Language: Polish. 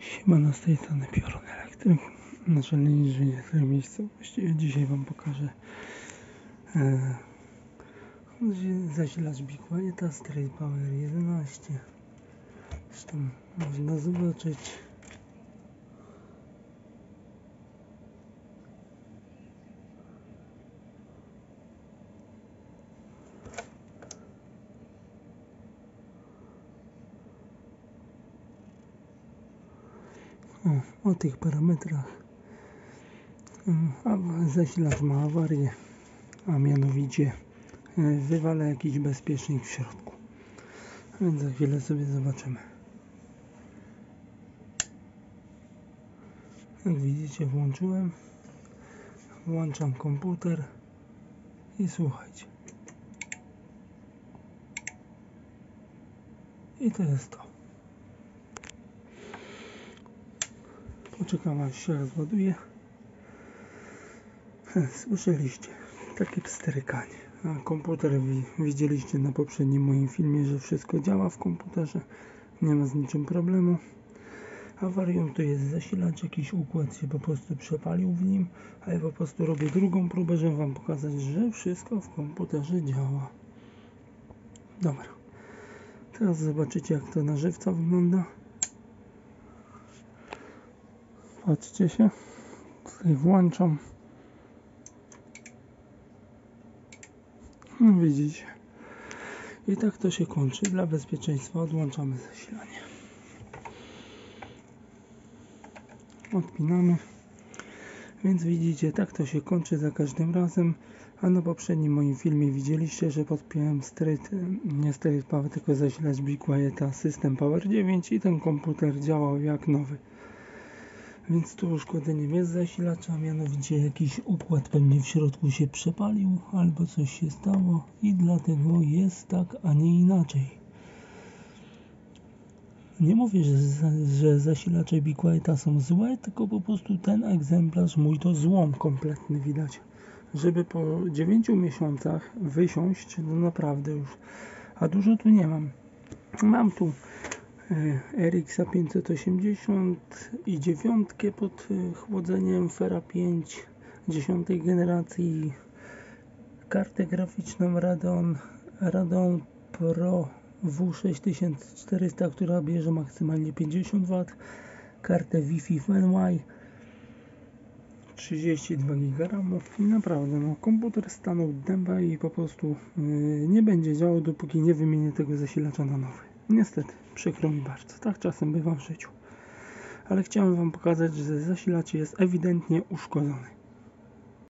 Siemano z tej strony Piorun Elektryk, naczelny inżynier tej miejscowości. Dzisiaj Wam pokażę e, zasilacz Big Straight Power 11. Zresztą można zobaczyć o, tych parametrach. A zasilacz ma awarię a mianowicie e, wywala jakiś bezpiecznik w środku. Więc za chwilę sobie zobaczymy. Jak widzicie włączyłem. Włączam komputer i słuchajcie. I to jest to Poczekam aż się rozładuje. Słyszeliście takie pstrykanie. A komputer widzieliście na poprzednim moim filmie, że wszystko działa w komputerze. Nie ma z niczym problemu. Awarią to jest zasilacz, jakiś układ się po prostu przepalił w nim, a ja po prostu robię drugą próbę, żeby Wam pokazać, że wszystko w komputerze działa. Dobra. Teraz zobaczycie jak to na żywca wygląda. Patrzcie się. Tutaj włączam. No widzicie. I tak to się kończy. Dla bezpieczeństwa odłączamy zasilanie. Odpinamy. Więc widzicie, tak to się kończy za każdym razem. A na poprzednim moim filmie widzieliście, że podpiąłem straight, nie straight power, tylko zasilacz Big Quieta System Power 9 i ten komputer działał jak nowy. Więc tu uszkodzeniem jest zasilacza, mianowicie jakiś układ pewnie w środku się przepalił albo coś się stało i dlatego jest tak, a nie inaczej. Nie mówię, że, że zasilacze Be są złe, tylko po prostu ten egzemplarz mój to złom kompletny widać. Żeby po 9 miesiącach wysiąść, to naprawdę już, a dużo tu nie mam. Mam tu RX 580 i dziewiątkę pod e, chłodzeniem Fera 5 dziesiątej generacji. Kartę graficzną Radeon Radeon Pro W6400 która bierze maksymalnie 50W kartę Wi-Fi FenWi 32 GB i naprawdę no, komputer stanął dęba i po prostu yy, nie będzie działał dopóki nie wymienię tego zasilacza na nowy Niestety, przykro mi bardzo. Tak czasem bywa w życiu. Ale chciałem Wam pokazać, że zasilacz jest ewidentnie uszkodzony.